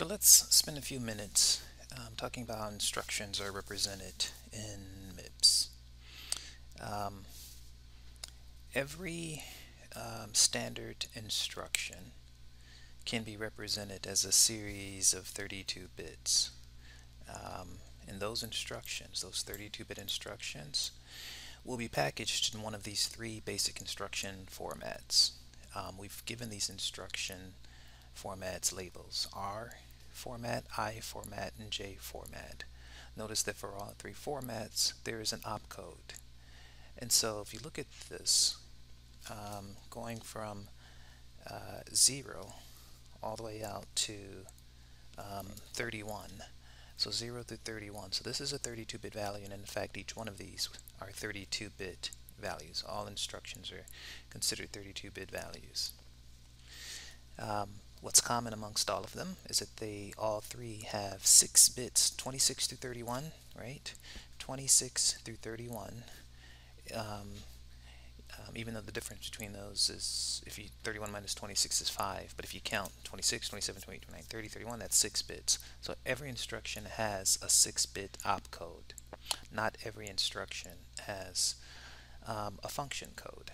So let's spend a few minutes um, talking about how instructions are represented in MIPS. Um, every um, standard instruction can be represented as a series of 32 bits. Um, and those instructions, those 32-bit instructions, will be packaged in one of these three basic instruction formats. Um, we've given these instruction formats labels R format, I format, and J format. Notice that for all three formats there is an opcode. And so if you look at this, um, going from uh, 0 all the way out to um, 31, so 0 through 31. So this is a 32-bit value, and in fact each one of these are 32-bit values. All instructions are considered 32-bit values. Um, what's common amongst all of them is that they all three have six bits 26 through 31 right? 26 through 31 um, um, even though the difference between those is if you 31 minus 26 is 5 but if you count 26 27 28 29 30 31 that's 6 bits. So every instruction has a 6 bit opcode. Not every instruction has um, a function code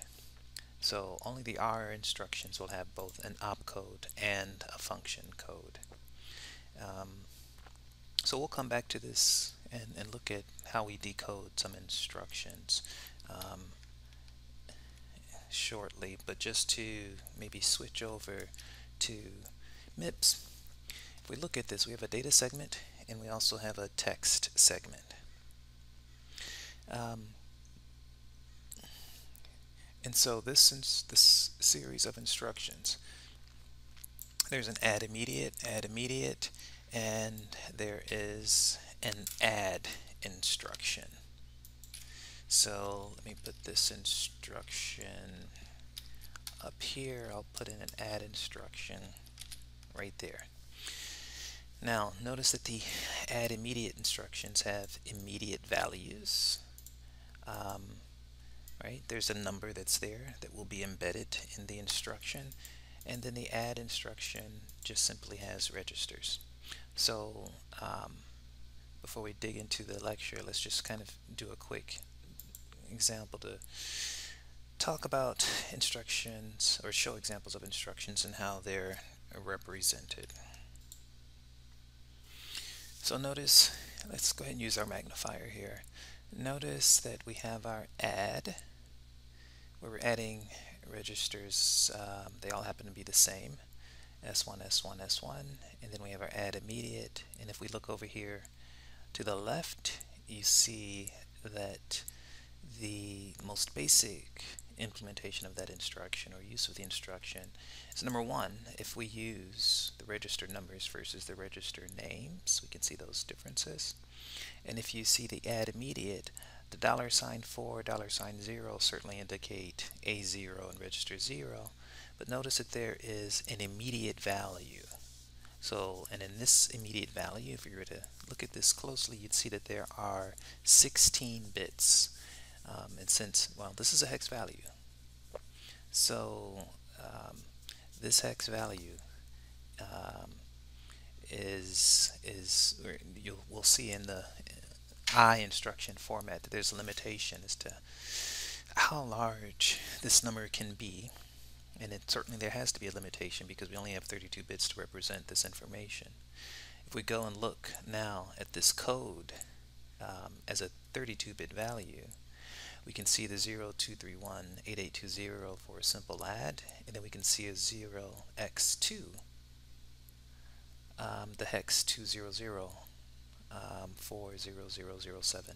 so only the R instructions will have both an opcode and a function code. Um, so we'll come back to this and, and, look at how we decode some instructions um, shortly, but just to maybe switch over to MIPS. If we look at this, we have a data segment and we also have a text segment. Um, and so this this series of instructions, there's an add immediate, add immediate, and there is an add instruction. So let me put this instruction up here. I'll put in an add instruction right there. Now notice that the add immediate instructions have immediate values. Um, right? There's a number that's there that will be embedded in the instruction and then the add instruction just simply has registers. So um, before we dig into the lecture, let's just kind of do a quick example to talk about instructions or show examples of instructions and how they're represented. So notice, let's go ahead and use our magnifier here. Notice that we have our add, where we're adding registers. Um, they all happen to be the same. S1, S1, S1, and then we have our add immediate. And if we look over here to the left, you see that the most basic implementation of that instruction or use of the instruction is number one, if we use the register numbers versus the register names, we can see those differences. And if you see the add immediate, the dollar sign 4, dollar sign 0 certainly indicate A0 and register 0, but notice that there is an immediate value. So, and in this immediate value, if you were to look at this closely, you'd see that there are 16 bits. Um, and since, well, this is a hex value, so um, this hex value um, is is you'll we'll see in the I instruction format that there's a limitation as to how large this number can be and it certainly there has to be a limitation because we only have 32 bits to represent this information. If we go and look now at this code um, as a 32-bit value we can see the 02318820 for a simple add and then we can see a 0x2 um, the hex 200 um, for 0007.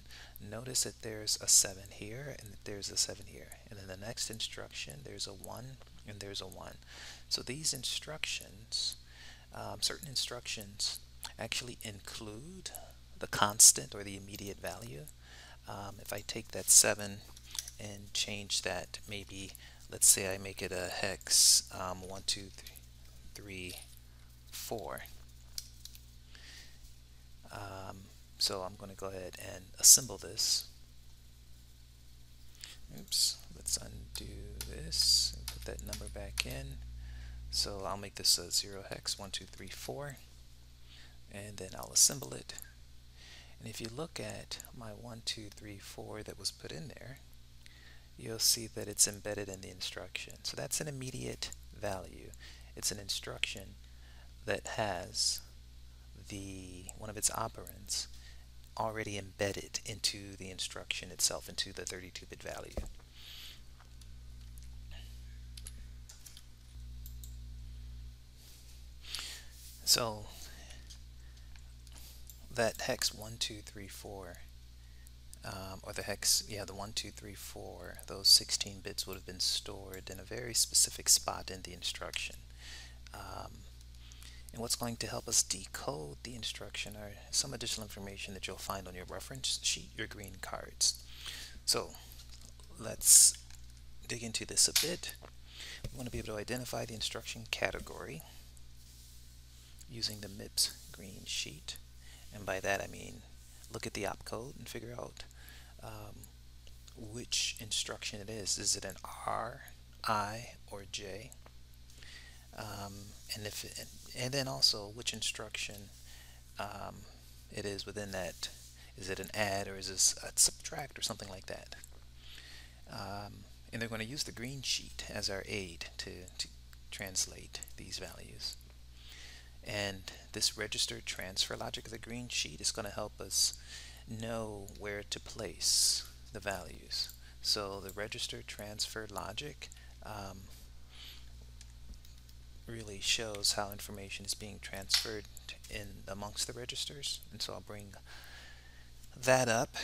Notice that there's a 7 here and there's a 7 here. And then the next instruction, there's a 1 and there's a 1. So these instructions, um, certain instructions actually include the constant or the immediate value. Um, if I take that 7 and change that, maybe, let's say I make it a hex um, 1, 2, 3, 4. Um, so I'm going to go ahead and assemble this. Oops, let's undo this and put that number back in. So I'll make this a 0 hex 1, 2, 3, 4. and then I'll assemble it and if you look at my 1 2 3 4 that was put in there you'll see that it's embedded in the instruction so that's an immediate value it's an instruction that has the one of its operands already embedded into the instruction itself into the 32-bit value So that hex 1234 um, or the hex, yeah, the 1234, those 16 bits would have been stored in a very specific spot in the instruction. Um, and what's going to help us decode the instruction are some additional information that you'll find on your reference sheet, your green cards. So let's dig into this a bit. We want to be able to identify the instruction category using the MIPS green sheet. And by that I mean look at the opcode and figure out um, which instruction it is. Is it an R, I, or J? Um, and if it, and then also which instruction um, it is within that. Is it an add or is this a subtract or something like that? Um, and they're going to use the green sheet as our aid to, to translate these values. And this register transfer logic of the green sheet is going to help us know where to place the values. So the register transfer logic um, really shows how information is being transferred in amongst the registers. And so I'll bring that up.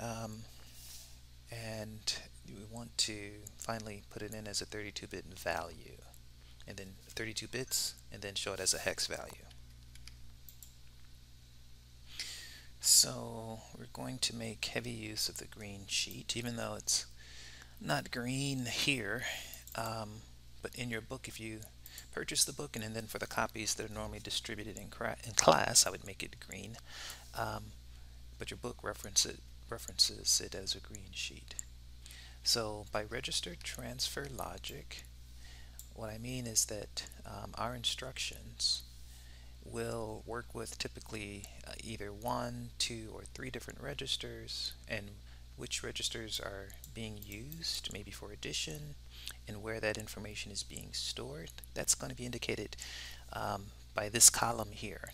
Um, and we want to finally put it in as a 32-bit value and then 32 bits and then show it as a hex value. So we're going to make heavy use of the green sheet even though it's not green here um, but in your book if you purchase the book and, and then for the copies that are normally distributed in, in class I would make it green um, but your book reference it, references it as a green sheet. So by register transfer logic what I mean is that um, our instructions will work with typically uh, either one, two, or three different registers and which registers are being used, maybe for addition, and where that information is being stored. That's going to be indicated um, by this column here.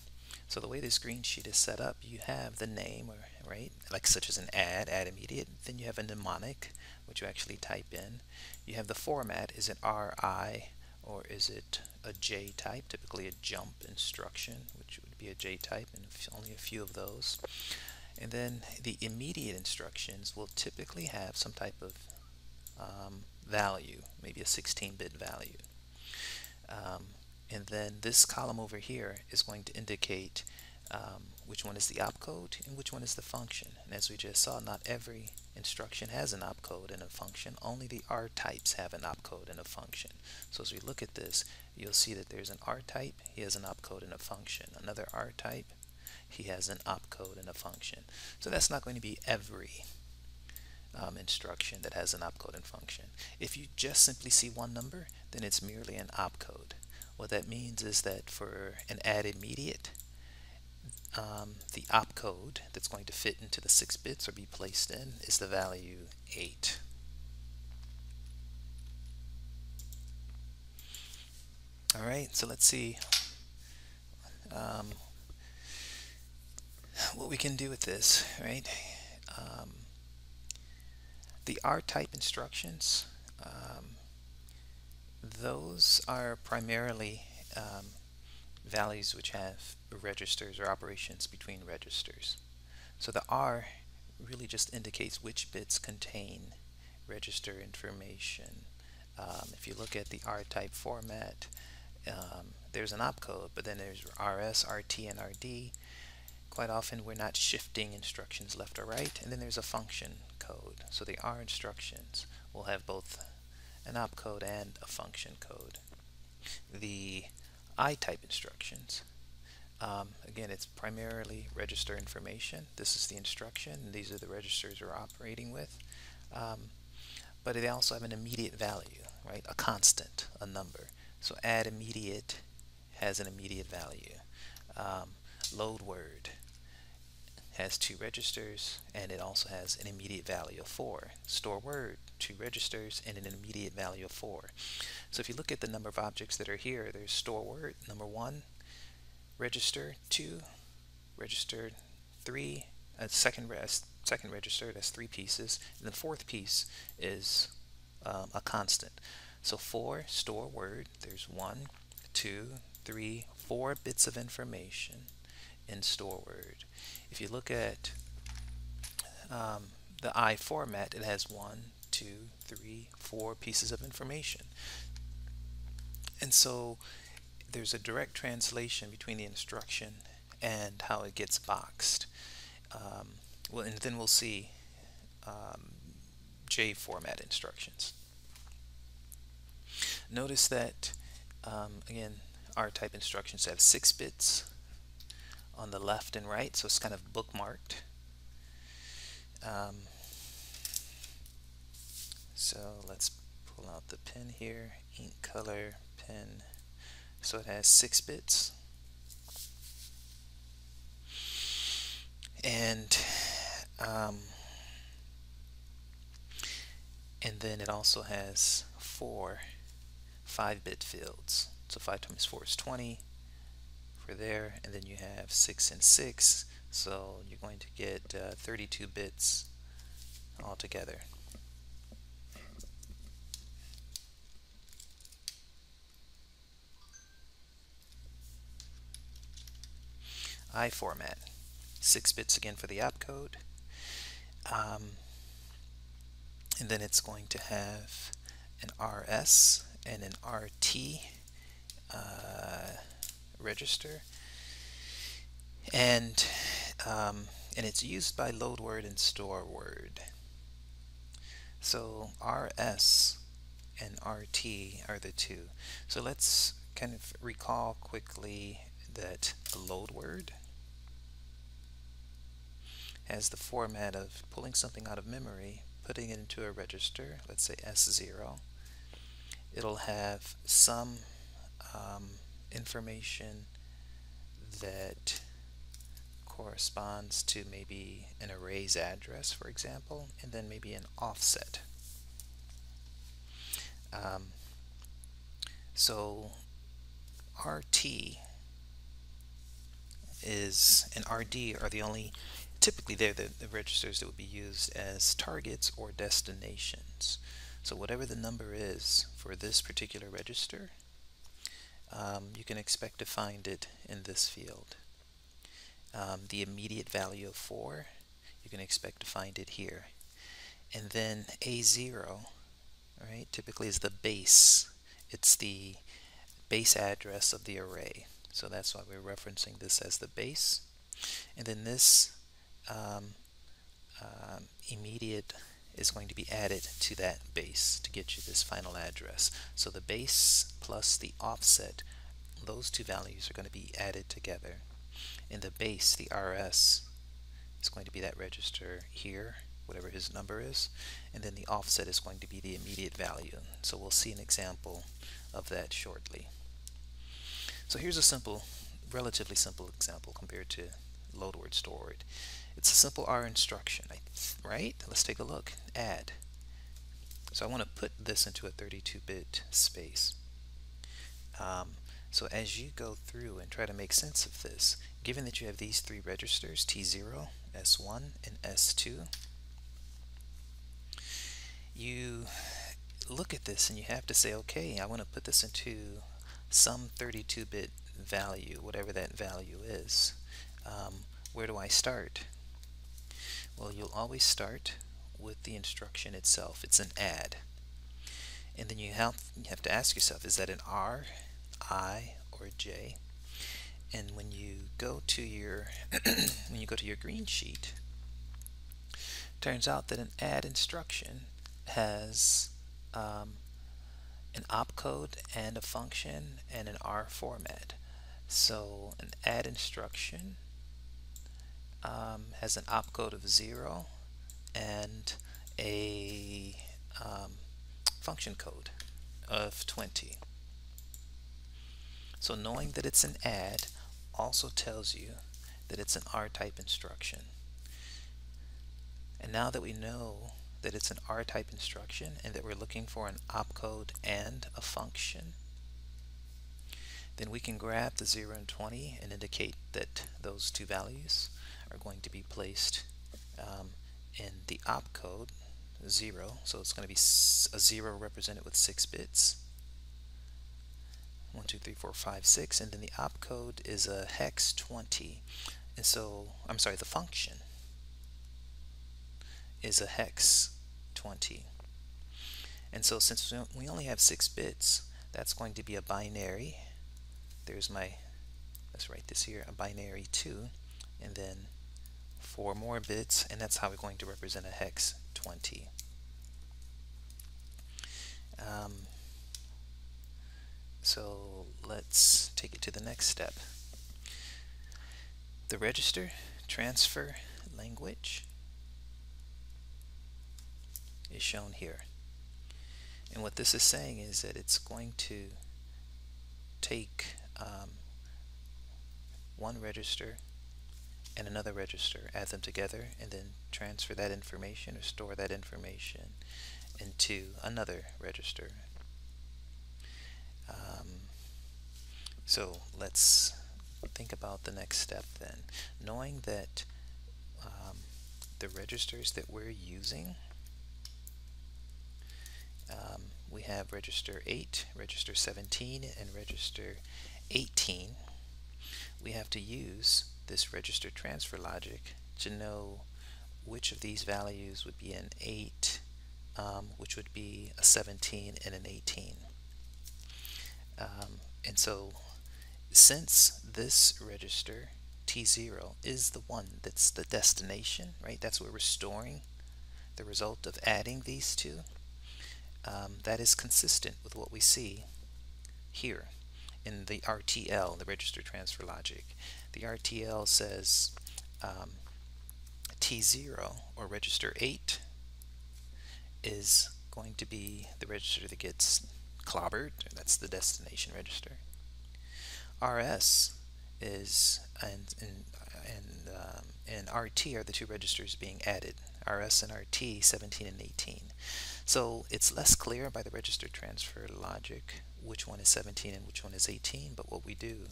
So the way this green sheet is set up, you have the name, or, right, like such as an add, add immediate. Then you have a mnemonic, which you actually type in. You have the format, is it RI or is it a J type, typically a jump instruction, which would be a J type, and only a few of those. And then the immediate instructions will typically have some type of um, value, maybe a 16-bit value. Um, and then this column over here is going to indicate um, which one is the opcode and which one is the function. And as we just saw, not every instruction has an opcode and a function. Only the R types have an opcode and a function. So as we look at this, you'll see that there's an R type, he has an opcode and a function. Another R type, he has an opcode and a function. So that's not going to be every um, instruction that has an opcode and function. If you just simply see one number, then it's merely an opcode. What that means is that for an add immediate, um, the opcode that's going to fit into the 6 bits or be placed in is the value 8. Alright, so let's see um, what we can do with this, right? Um, the R-type instructions, um, those are primarily um, values which have registers or operations between registers. So the R really just indicates which bits contain register information. Um, if you look at the R-type format, um, there's an opcode, but then there's RS, RT, and RD. Quite often we're not shifting instructions left or right, and then there's a function code. So the R instructions will have both an opcode and a function code. The I-type instructions. Um, again, it's primarily register information. This is the instruction, these are the registers we're operating with. Um, but they also have an immediate value, right? A constant, a number. So add immediate has an immediate value. Um, load word has two registers and it also has an immediate value of 4. Store word, two registers and an immediate value of 4. So if you look at the number of objects that are here, there's store word, number 1, register 2, register 3, a second, rest, second register, that's three pieces, and the fourth piece is um, a constant. So 4, store word, there's one, two, three, four bits of information in store word. If you look at um, the I format, it has one, two, three, four pieces of information. And so there's a direct translation between the instruction and how it gets boxed. Um, well, and then we'll see um, J format instructions. Notice that, um, again, R type instructions have six bits on the left and right, so it's kind of bookmarked. Um, so let's pull out the pen here, ink color, pen. So it has six bits. And um, and then it also has four 5-bit fields. So 5 times 4 is 20 for there, and then you have 6 and 6, so you're going to get uh, 32 bits altogether. I format. 6 bits again for the opcode. Um, and then it's going to have an RS and an RT uh, register. And um, and it's used by load word and store word. So RS and RT are the two. So let's kind of recall quickly that a load word has the format of pulling something out of memory putting it into a register let's say S0 it'll have some um, information that corresponds to maybe an array's address, for example, and then maybe an offset. Um, so RT is and RD are the only typically they're the, the registers that would be used as targets or destinations. So whatever the number is for this particular register, um, you can expect to find it in this field. Um, the immediate value of 4, you can expect to find it here. And then A0, right, typically is the base. It's the base address of the array. So that's why we're referencing this as the base. And then this um, um immediate is going to be added to that base to get you this final address. So the base plus the offset, those two values are going to be added together. In the base, the RS is going to be that register here, whatever his number is, and then the offset is going to be the immediate value. So we'll see an example of that shortly. So here's a simple, relatively simple example compared to load word store word. It's a simple R instruction, right? Let's take a look. Add. So I want to put this into a 32-bit space. Um, so as you go through and try to make sense of this, given that you have these three registers, T0, S1, and S2, you look at this and you have to say, okay, I want to put this into some 32-bit value, whatever that value is. Um, where do I start? Well, you'll always start with the instruction itself. It's an add. And then you have, you have to ask yourself, is that an R, I, or J? And when you go to your when you go to your green sheet, turns out that an add instruction has um, an opcode and a function and an R format. So an add instruction um, has an opcode of 0 and a um, function code of 20. So knowing that it's an add also tells you that it's an R-type instruction. And now that we know that it's an R-type instruction and that we're looking for an opcode and a function, then we can grab the 0 and 20 and indicate that those two values are going to be placed um, in the opcode 0. So it's going to be a 0 represented with 6 bits. 1, 2, 3, 4, 5, 6. And then the opcode is a hex 20. And so, I'm sorry, the function is a hex 20. And so since we only have 6 bits, that's going to be a binary. There's my, let's write this here, a binary 2. And then four more bits, and that's how we're going to represent a hex 20. Um, so let's take it to the next step. The register transfer language is shown here. And what this is saying is that it's going to take um, one register and another register, add them together, and then transfer that information or store that information into another register. Um, so let's think about the next step then. Knowing that um, the registers that we're using, um, we have register 8, register 17, and register 18. We have to use this register transfer logic to know which of these values would be an 8, um, which would be a 17 and an 18. Um, and so since this register T0 is the one that's the destination, right? That's where we're storing the result of adding these two. Um, that is consistent with what we see here in the RTL, the register transfer logic. The RTL says um, T0 or register 8 is going to be the register that gets clobbered, that's the destination register. RS is and and and, um, and RT are the two registers being added. RS and RT 17 and 18. So it's less clear by the register transfer logic which one is 17 and which one is 18, but what we do,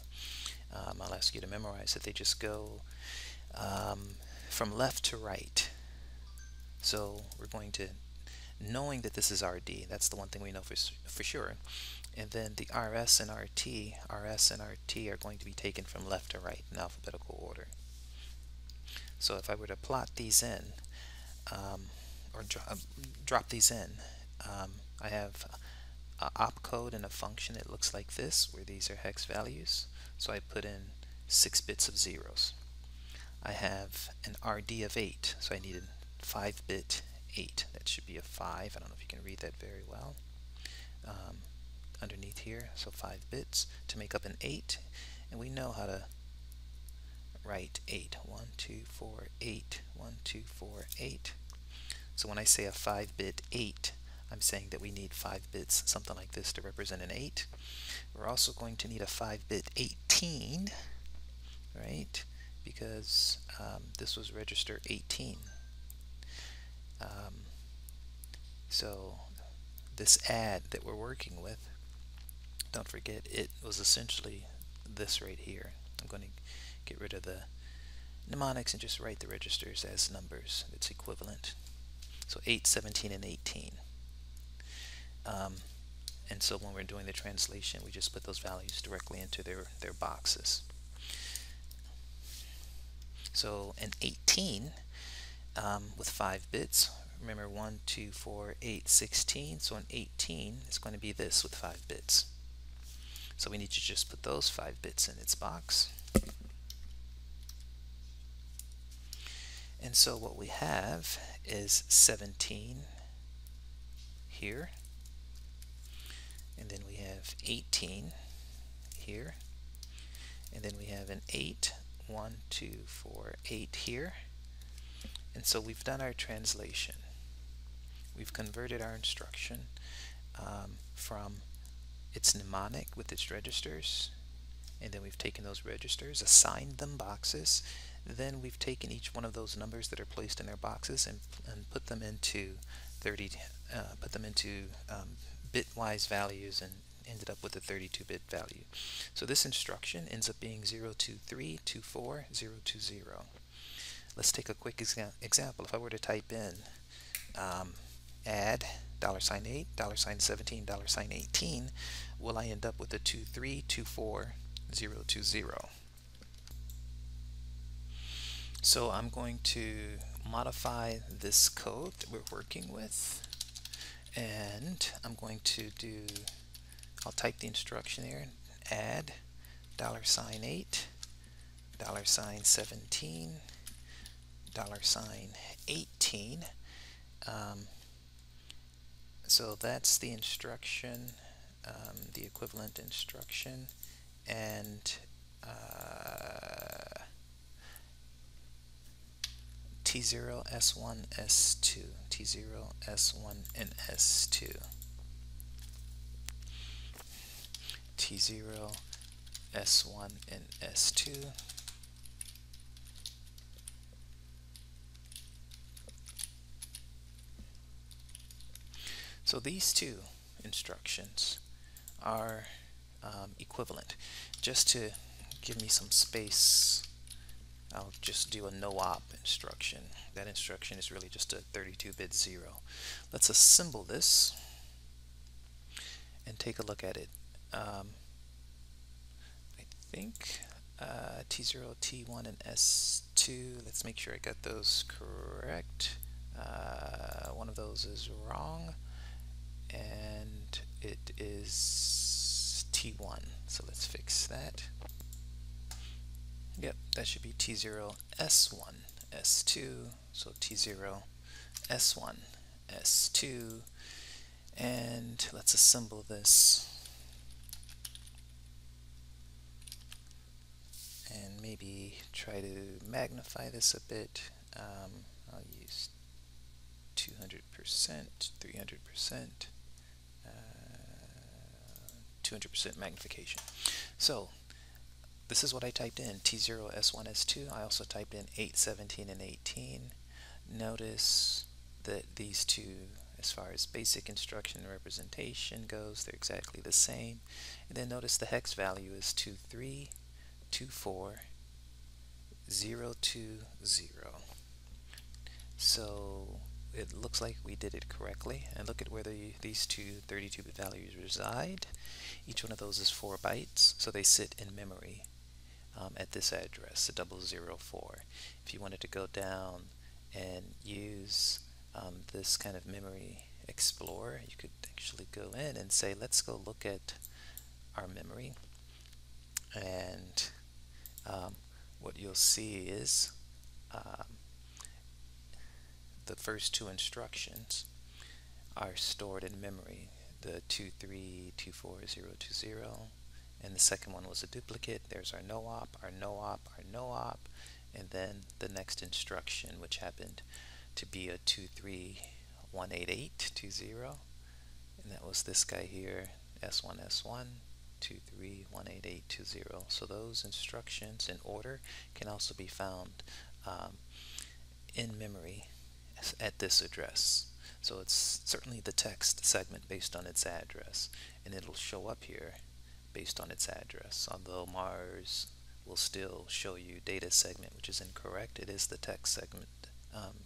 um, I'll ask you to memorize that they just go um, from left to right. So we're going to, knowing that this is RD, that's the one thing we know for, for sure, and then the RS and RT, RS and RT are going to be taken from left to right in alphabetical order. So if I were to plot these in, um, or dro drop these in, um, I have a opcode and a function it looks like this where these are hex values so I put in six bits of zeros. I have an RD of 8 so I need a 5-bit 8 that should be a 5 I don't know if you can read that very well. Um, underneath here so 5 bits to make up an 8 and we know how to write 8 1 2 4 8 1 2 4 8 so when I say a 5-bit 8 I'm saying that we need 5 bits, something like this, to represent an 8. We're also going to need a 5-bit 18, right? Because um, this was register 18. Um, so this add that we're working with, don't forget it was essentially this right here. I'm going to get rid of the mnemonics and just write the registers as numbers. It's equivalent. So 8, 17, and 18. Um, and so when we're doing the translation, we just put those values directly into their, their boxes. So an 18 um, with 5 bits, remember 1, 2, 4, 8, 16, so an 18 is going to be this with 5 bits. So we need to just put those 5 bits in its box. And so what we have is 17 here and then we have 18 here. And then we have an 8 1 2 4 8 here. And so we've done our translation. We've converted our instruction um, from its mnemonic with its registers and then we've taken those registers, assigned them boxes, then we've taken each one of those numbers that are placed in their boxes and, and put them into 30, uh, put them into um, bitwise values and ended up with a 32-bit value. So this instruction ends up being 023242020. Let's take a quick exa example. If I were to type in um, add dollar sign 8, dollar sign 17, dollar sign 18, will I end up with a 2324020? So I'm going to modify this code that we're working with and I'm going to do I'll type the instruction here add dollar sign 8 dollar sign 17 dollar sign 18 um, so that's the instruction um, the equivalent instruction and uh, T0, S1, S2, T0, S1, and S2. T0, S1, and S2. So these two instructions are um, equivalent. Just to give me some space, I'll just do a no-op instruction. That instruction is really just a 32-bit zero. Let's assemble this and take a look at it. Um, I think uh, T0, T1, and S2, let's make sure I got those correct. Uh, one of those is wrong and it is T1 so let's fix that yep that should be T0 S1 S2 so T0 S1 S2 and let's assemble this and maybe try to magnify this a bit um, I'll use 200%, 300%, 200% magnification. So this is what I typed in, T0, S1, S2. I also typed in 8, 17, and 18. Notice that these two, as far as basic instruction representation goes, they're exactly the same. And then notice the hex value is 2324 020. So it looks like we did it correctly. And look at where the, these two 32-bit values reside. Each one of those is 4 bytes, so they sit in memory um, at this address, the 004. If you wanted to go down and use um, this kind of memory explorer, you could actually go in and say, let's go look at our memory. And um, what you'll see is um, the first two instructions are stored in memory, the 2324020, and the second one was a duplicate. There's our no-op, our no-op, our no-op, and then the next instruction, which happened to be a 231880, and that was this guy here, S1, S1, 231880. So those instructions in order can also be found um, in memory at this address. So it's certainly the text segment based on its address, and it'll show up here based on its address. Although Mars will still show you data segment, which is incorrect, it is the text segment um,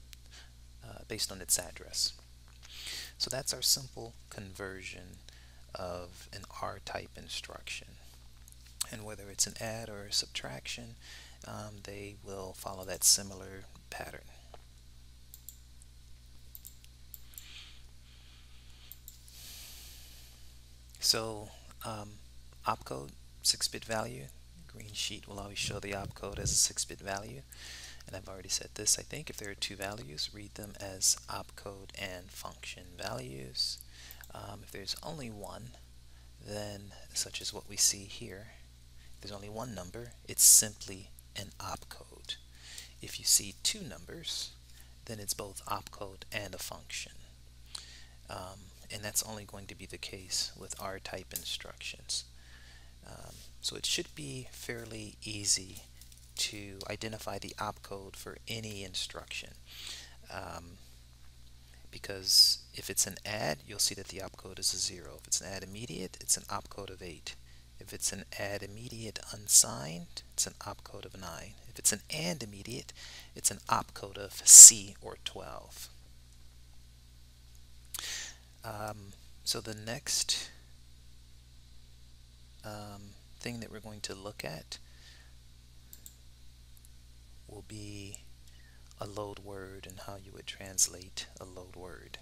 uh, based on its address. So that's our simple conversion of an R-type instruction. And whether it's an add or a subtraction, um, they will follow that similar pattern. So um, opcode, 6-bit value. Green sheet will always show the opcode as a 6-bit value. And I've already said this, I think. If there are two values, read them as opcode and function values. Um, if there's only one, then, such as what we see here, there's only one number, it's simply an opcode. If you see two numbers, then it's both opcode and a function. Um, and that's only going to be the case with R-type instructions. Um, So it should be fairly easy to identify the opcode for any instruction. Um, because if it's an add, you'll see that the opcode is a 0. If it's an add immediate, it's an opcode of 8. If it's an add immediate unsigned, it's an opcode of 9. If it's an AND immediate, it's an opcode of C or 12. Um, so the next um, thing that we're going to look at will be a load word and how you would translate a load word.